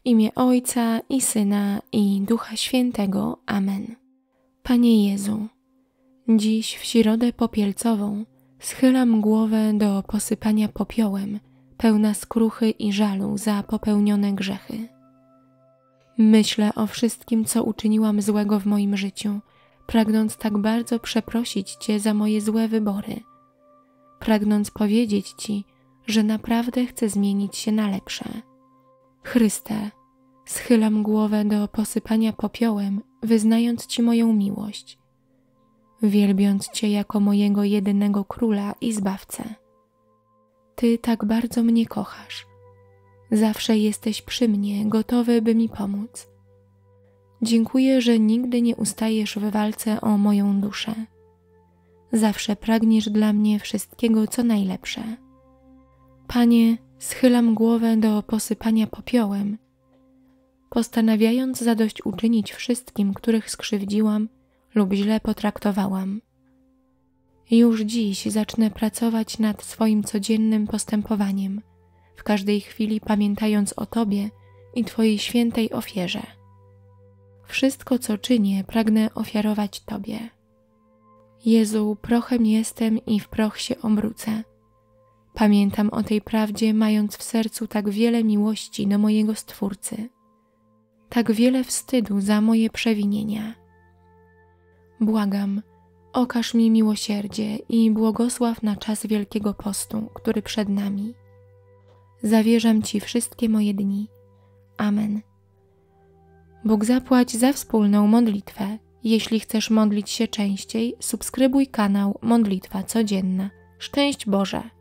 W imię Ojca i Syna i Ducha Świętego. Amen. Panie Jezu, dziś w środę popielcową schylam głowę do posypania popiołem, pełna skruchy i żalu za popełnione grzechy. Myślę o wszystkim, co uczyniłam złego w moim życiu, pragnąc tak bardzo przeprosić Cię za moje złe wybory, pragnąc powiedzieć Ci, że naprawdę chcę zmienić się na lepsze. Chryste, schylam głowę do posypania popiołem, wyznając Ci moją miłość, wielbiąc Cię jako mojego jedynego króla i zbawcę. Ty tak bardzo mnie kochasz. Zawsze jesteś przy mnie, gotowy, by mi pomóc. Dziękuję, że nigdy nie ustajesz w walce o moją duszę. Zawsze pragniesz dla mnie wszystkiego, co najlepsze. Panie, schylam głowę do posypania popiołem, postanawiając zadośćuczynić wszystkim, których skrzywdziłam lub źle potraktowałam. Już dziś zacznę pracować nad swoim codziennym postępowaniem, w każdej chwili pamiętając o Tobie i Twojej świętej ofierze. Wszystko, co czynię, pragnę ofiarować Tobie. Jezu, prochem jestem i w proch się obrócę. Pamiętam o tej prawdzie, mając w sercu tak wiele miłości do mojego Stwórcy, tak wiele wstydu za moje przewinienia. Błagam, okaż mi miłosierdzie i błogosław na czas Wielkiego Postu, który przed nami. Zawierzam Ci wszystkie moje dni. Amen. Bóg zapłać za wspólną modlitwę. Jeśli chcesz modlić się częściej, subskrybuj kanał Modlitwa Codzienna. Szczęść Boże!